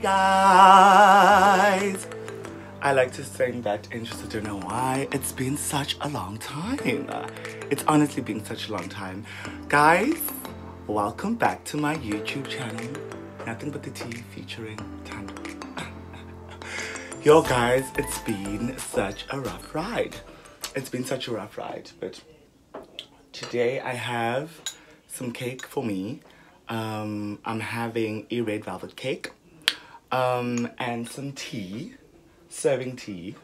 guys. I like to sing that intro, so don't know why. It's been such a long time. It's honestly been such a long time. Guys, welcome back to my YouTube channel. Nothing but the tea featuring Thando. Yo guys, it's been such a rough ride. It's been such a rough ride, but today I have some cake for me. Um, I'm having a red velvet cake um, and some tea, serving tea.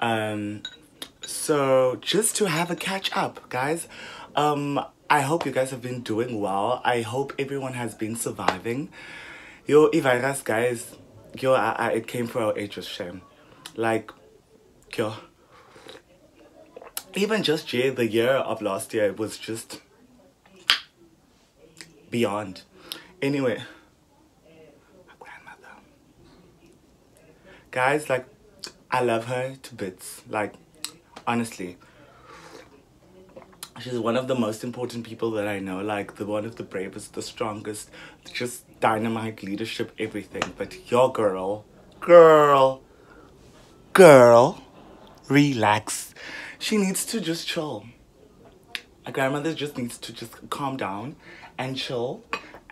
Um, so just to have a catch up, guys. Um, I hope you guys have been doing well. I hope everyone has been surviving. Yo, virus, guys, yo, I, I, it came for our age of shame. Like, yo, even just yeah, the year of last year it was just beyond. Anyway, my grandmother. Guys, like, I love her to bits. Like, honestly. She's one of the most important people that I know. Like, the one of the bravest, the strongest, just dynamite leadership, everything. But your girl, girl, girl, relax. She needs to just chill. My grandmother just needs to just calm down and chill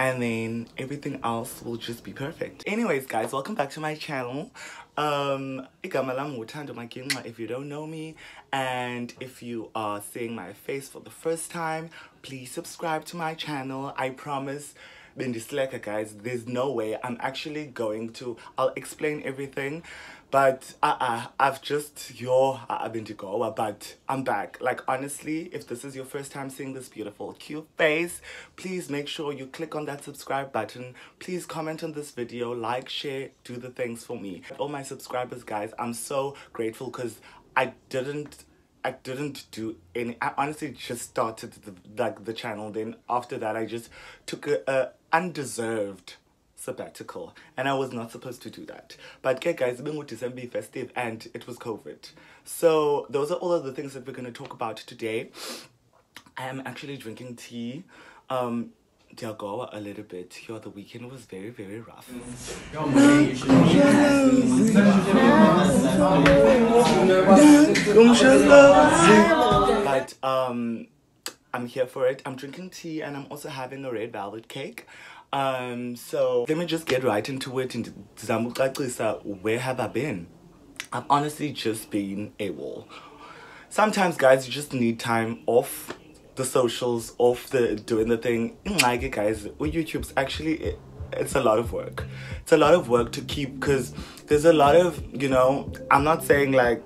and then everything else will just be perfect anyways guys welcome back to my channel um if you don't know me. And if you are seeing my face for the first time please subscribe to my channel. I promise. Bendisleka guys. There's no way i'm actually going to i'll explain everything but uh, uh i've just your uh, bendigoa but i'm back like honestly if this is your first time seeing this beautiful cute face please make sure you click on that subscribe button please comment on this video like share do the things for me all my subscribers guys i'm so grateful because i didn't I didn't do any. I honestly just started the, like the channel. Then after that, I just took a, a undeserved sabbatical, and I was not supposed to do that. But okay, guys, it's been December festive, and it was COVID. So those are all of the things that we're gonna talk about today. I am actually drinking tea. Um, Diagoa a little bit. Yo, the weekend was very, very rough. But um, I'm here for it. I'm drinking tea and I'm also having a red velvet cake. Um, so let me just get right into it. And where have I been? I've honestly just been a wall. Sometimes, guys, you just need time off the socials, off the doing the thing. Like it, guys, with YouTube's actually. It, it's a lot of work. It's a lot of work to keep because there's a lot of, you know, I'm not saying like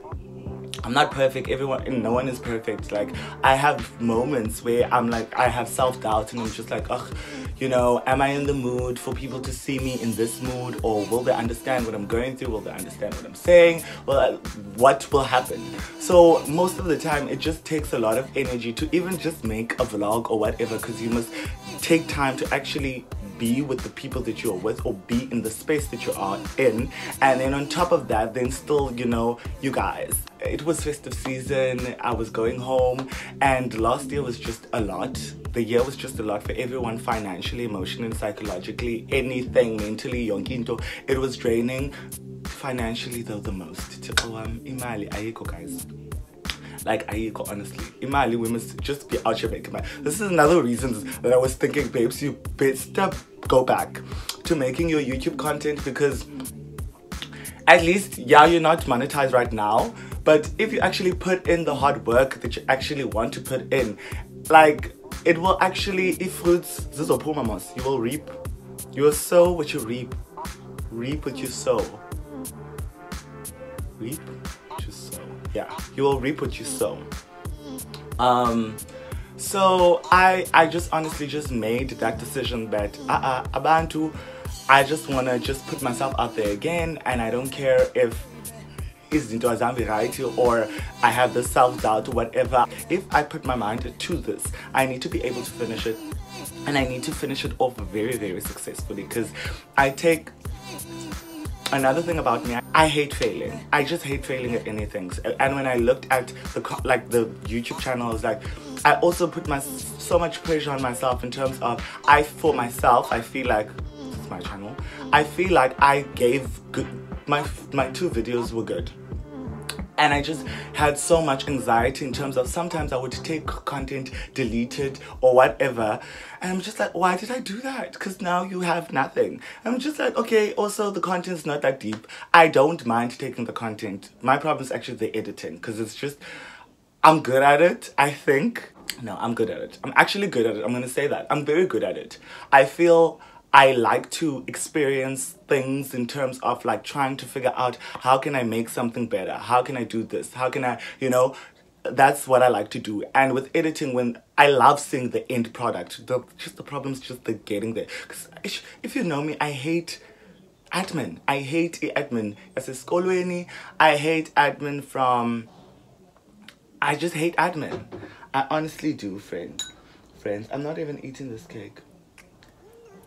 I'm not perfect. Everyone, no one is perfect. Like I have moments where I'm like, I have self doubt, and I'm just like, ugh, you know, am I in the mood for people to see me in this mood, or will they understand what I'm going through? Will they understand what I'm saying? Well, uh, what will happen? So most of the time, it just takes a lot of energy to even just make a vlog or whatever, because you must take time to actually be with the people that you're with or be in the space that you are in. And then on top of that then still you know you guys it was festive season i was going home and last year was just a lot. The year was just a lot for everyone financially emotionally psychologically anything mentally yonkinto it was draining. Financially though the most. Um imali ayiko guys like ayiko honestly. Imali must just be out here making money this is another reason that i was thinking babes you better go back to making your youtube content because at least yeah you're not monetized right now but if you actually put in the hard work that you actually want to put in like it will actually if fruits you will reap. You will sow what you reap reap what you sow. Reap you sow yeah you will reap what you sow um so i i just honestly just made that decision that uh, uh abantu i just want to just put myself out there again and i don't care if izinto azihambi right or i have the self-doubt whatever. If i put my mind to this i need to be able to finish it and i need to finish it off very very successfully because i take another thing about me i hate failing. I just hate failing at anything. And when i looked at the like the youtube channels, like i also put my so much pressure on myself in terms of i for myself i feel like my channel. I feel like I gave good, my, my two videos were good and I just had so much anxiety in terms of sometimes I would take content deleted or whatever. And I'm just like why did I do that? Because now you have nothing. I'm just like okay also the content's not that deep. I don't mind taking the content. My problem is actually the editing because it's just I'm good at it I think. No I'm good at it. I'm actually good at it. I'm gonna say that. I'm very good at it. I feel I like to experience things in terms of like trying to figure out how can I make something better? How can I do this? How can I, you know, that's what I like to do. And with editing, when I love seeing the end product, the just the problem's just the getting there. Because if you know me, I hate admin. I hate admin. As a skolweni, I hate admin from. I just hate admin. I honestly do, friend. Friends, I'm not even eating this cake.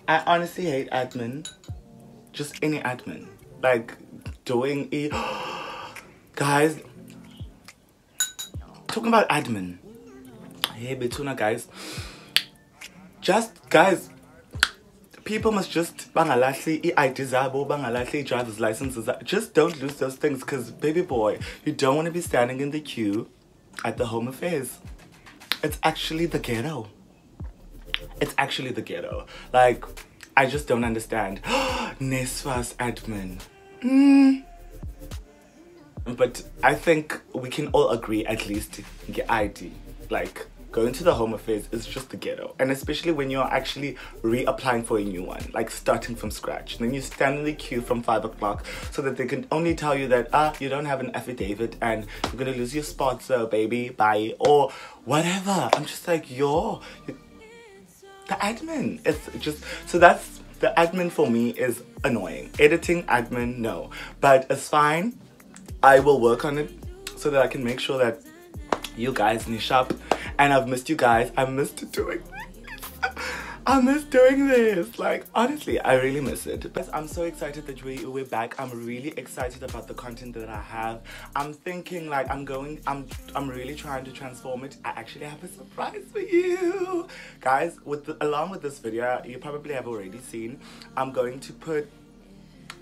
I honestly hate admin. Just any admin. Like doing e guys talking about admin. Hey Betuna guys. Just guys people must just bangalahli i-ID zabo bangalahli driver's licenses just don't lose those things because baby boy you don't want to be standing in the queue at the home affairs it's actually the ghetto it's actually the ghetto. Like, I just don't understand. NSFAS admin. Mm. But I think we can all agree at least get ID. Like, going to the home affairs is just the ghetto and especially when you're actually reapplying for a new one like starting from scratch and then you stand in the queue from five o'clock so that they can only tell you that ah you don't have an affidavit and you're gonna lose your spot so baby bye or whatever i'm just like yo the admin. It's just so that's the admin for me is annoying. Editing admin, no, but it's fine. I will work on it so that I can make sure that you guys niche up. And I've missed you guys. I missed doing I miss doing this. Like, honestly, I really miss it. But I'm so excited that we, we're back. I'm really excited about the content that I have. I'm thinking like I'm going, I'm, I'm really trying to transform it. I actually have a surprise for you. Guys, with the, along with this video, you probably have already seen, I'm going to put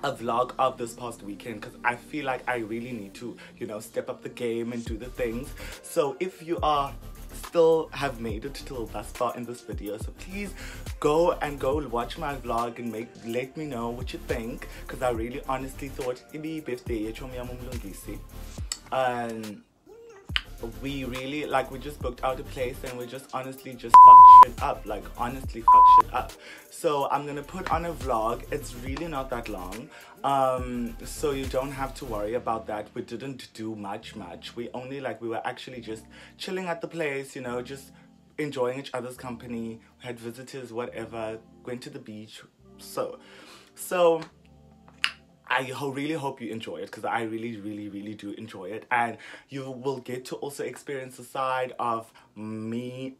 a vlog of this past weekend because I feel like I really need to, you know, step up the game and do the things. So if you are still have made it till thus far in this video. So please go and go watch my vlog and make let me know what you think because I really honestly thought it'd be and we really like we just booked out a place and we just honestly just fucked shit up like honestly fuck shit up. So i'm gonna put on a vlog. It's really not that long. Um so you don't have to worry about that. We didn't do much much. We only like we were actually just chilling at the place you know just enjoying each other's company. We had visitors whatever. Went to the beach. So so I really hope you enjoy it because I really, really, really do enjoy it. And you will get to also experience the side of me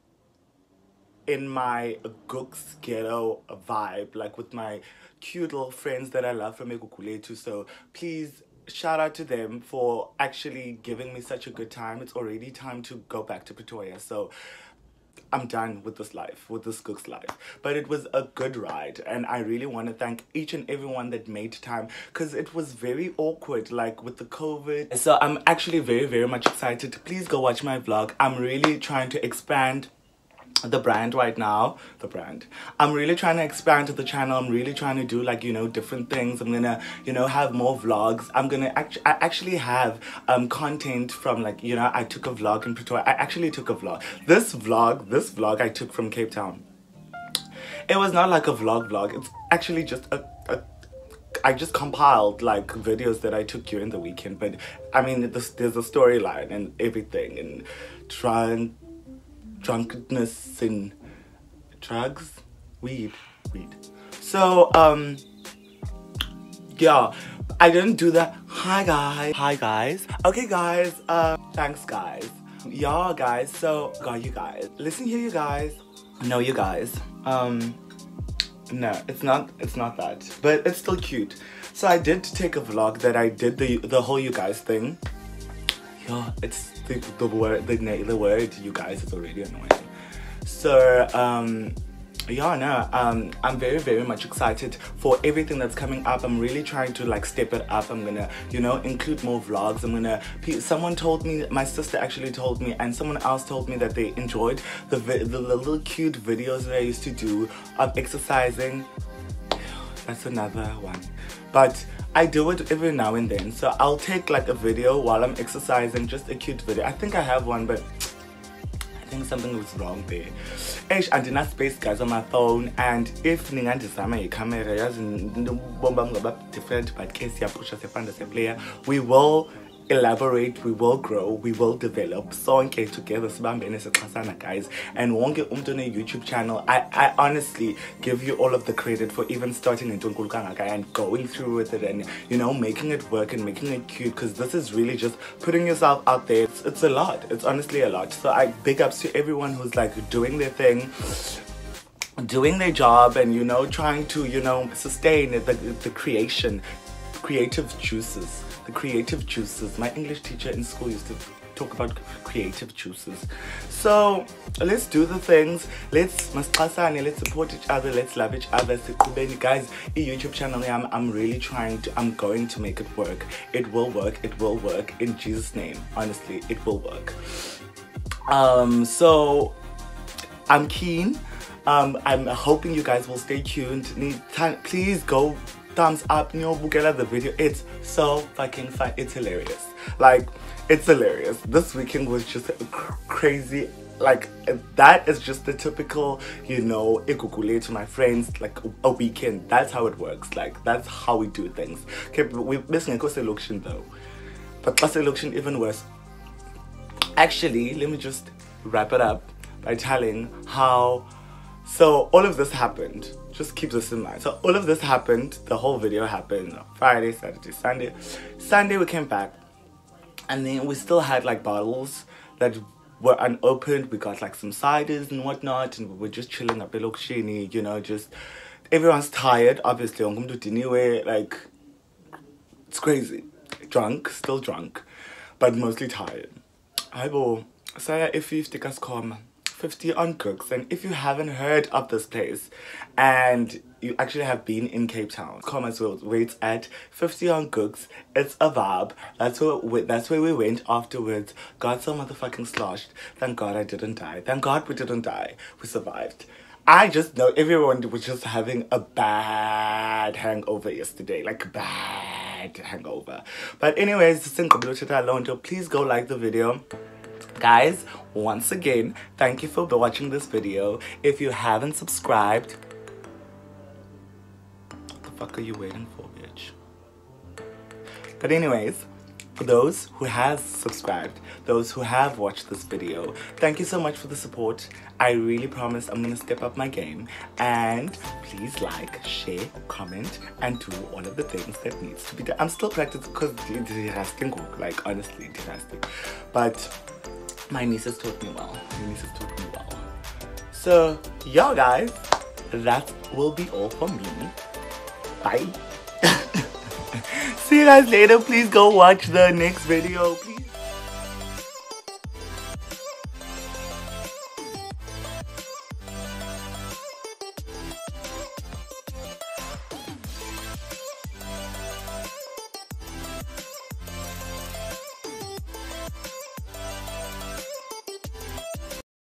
in my Gooks ghetto vibe, like with my cute little friends that I love from Egugulethu. So please shout out to them for actually giving me such a good time. It's already time to go back to Pretoria. So I'm done with this life, with this Cook's life. But it was a good ride, and I really want to thank each and everyone that made time because it was very awkward, like with the COVID. So I'm actually very, very much excited. Please go watch my vlog. I'm really trying to expand the brand right now the brand. I'm really trying to expand to the channel. I'm really trying to do like you know different things. I'm gonna you know have more vlogs. I'm gonna actually i actually have um content from like you know i took a vlog in pretoria. I actually took a vlog. This vlog this vlog i took from cape town. It was not like a vlog vlog. It's actually just a, a I just compiled like videos that I took during the weekend, but I mean, there's, there's a storyline and everything, and trying drunkenness and drugs? Weed. Weed. So um yeah. I didn't do that. Hi guys. Hi guys. Okay guys uh thanks guys. Y'all guys. So got you guys. Listen here you guys. Know you guys. Um no it's not it's not that. But it's still cute. So i did take a vlog that i did the the whole you guys thing. Yeah it's the, the word the, the word you guys is already annoying. So um yeah no um i'm very very much excited for everything that's coming up. I'm really trying to like step it up. I'm gonna you know include more vlogs. I'm gonna someone told me my sister actually told me and someone else told me that they enjoyed the the, the little cute videos that i used to do of exercising. That's another one. But I do it every now and then so I'll take like a video while I'm exercising just a cute video I think I have one but I think something was wrong there eish andina space guys on my phone and if ningandizama yicamera yazi bomba different but ke siyapusha siyafanda siyaplaya we will elaborate we will grow we will develop. So sonke together sibambene sixhasana guys. And wonke umuntu youtube channel I, I honestly give you all of the credit for even starting into nkulu and going through with it and you know making it work and making it cute because this is really just putting yourself out there. It's, it's a lot. It's honestly a lot. So i big ups to everyone who's like doing their thing doing their job and you know trying to you know sustain the, the creation creative juices the creative juices. My English teacher in school used to talk about creative juices. So let's do the things. Let's let's support each other, let's love each other. Guys, a YouTube channel I'm I'm really trying to I'm going to make it work. It will work, it will work in Jesus' name. Honestly, it will work. Um so I'm keen. Um, I'm hoping you guys will stay tuned. Please go thumbs up nyobukela the video. It's so fucking fun. It's hilarious. Like it's hilarious. This weekend was just crazy. Like that is just the typical you know ikukule to my friends like a weekend. That's how it works. Like that's how we do things. Okay we besingekho selection though. But plus selection even worse. Actually let me just wrap it up by telling how so all of this happened just keep this in mind. So all of this happened, the whole video happened Friday, Saturday, Sunday. Sunday we came back and then we still had like bottles that were unopened. We got like some ciders and whatnot and we were just chilling up Elokshini, you know, just everyone's tired, obviously. Anyway, like it's crazy. Drunk, still drunk, but mostly tired. Aibo, saya if 50 kas come. 50 on Cooks and if you haven't heard of this place and you actually have been in Cape Town comments will wait at 50 on Cooks. It's a vibe. That's where we, that's where we went afterwards. Got so motherfucking sloshed. Thank god I didn't die. Thank god we didn't die. We survived. I just know everyone was just having a bad hangover yesterday like bad hangover. But anyways please go like the video guys once again thank you for watching this video. If you haven't subscribed what the fuck are you waiting for bitch? But anyways for those who have subscribed those who have watched this video thank you so much for the support. I really promise i'm gonna step up my game. And please like share comment and do all of the things that needs to be done. I'm still practicing because like honestly but my nieces taught me well. My nieces taught me well. So, yeah, guys, that will be all from me. Bye. See you guys later. Please go watch the next video.